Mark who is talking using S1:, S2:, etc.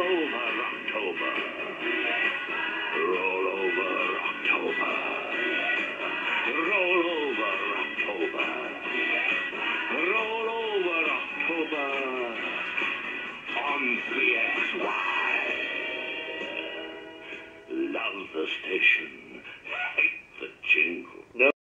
S1: over October. Roll over October. Roll over October. Roll over October. On 3XY. Love the station.